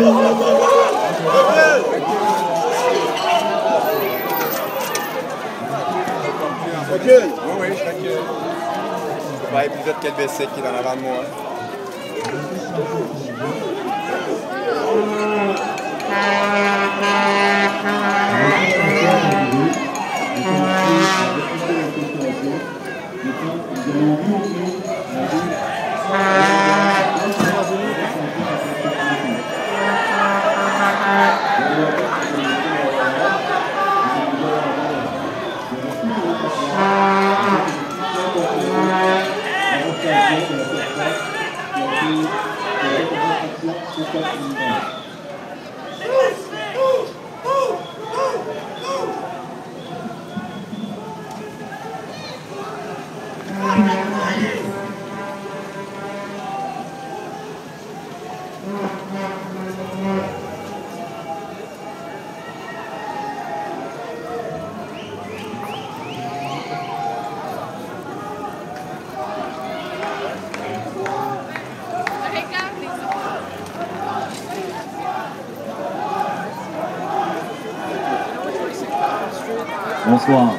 Oui, oui, je recule. Je pas aller plus vite que le bicycle qui est en avant de moi. Opa, Bonsoir.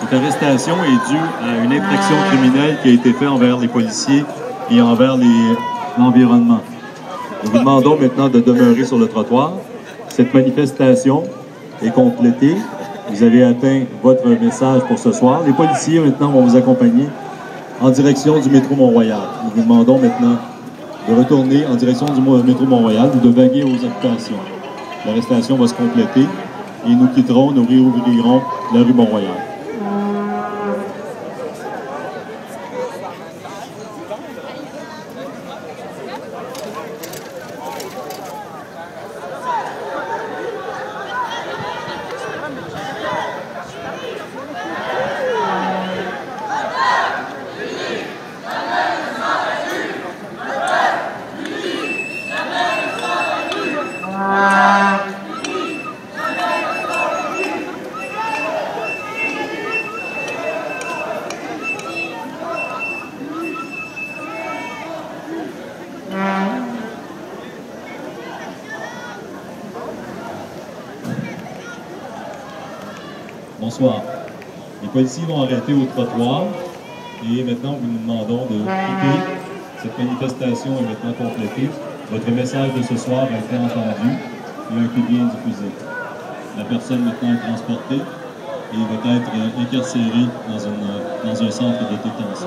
Cette arrestation est due à une infraction criminelle qui a été faite envers les policiers et envers l'environnement. Nous vous demandons maintenant de demeurer sur le trottoir. Cette manifestation est complétée. Vous avez atteint votre message pour ce soir. Les policiers maintenant vont vous accompagner en direction du métro Mont-Royal. Nous vous demandons maintenant de retourner en direction du métro Mont-Royal ou de vaguer aux occupations. L'arrestation va se compléter et nous quitterons, nous réouvrirons la rue Mont-Royal. Bonsoir. Les policiers vont arrêter au trottoir et maintenant nous vous demandons de quitter. Cette manifestation est maintenant complétée. Votre message de ce soir a été entendu et un coup bien diffusé. La personne maintenant est transportée et va être euh, incarcérée dans, une- dans un centre de détention.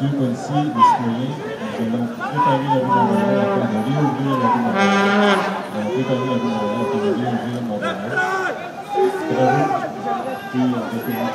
Messieurs les policiers et citoyens, nous allons préparer la rue Montréal afin de réouvrir la rue Montréal. Nous allons préparer la rue Montréal afin de réouvrir Montréal. Travaux et référents territoriaux.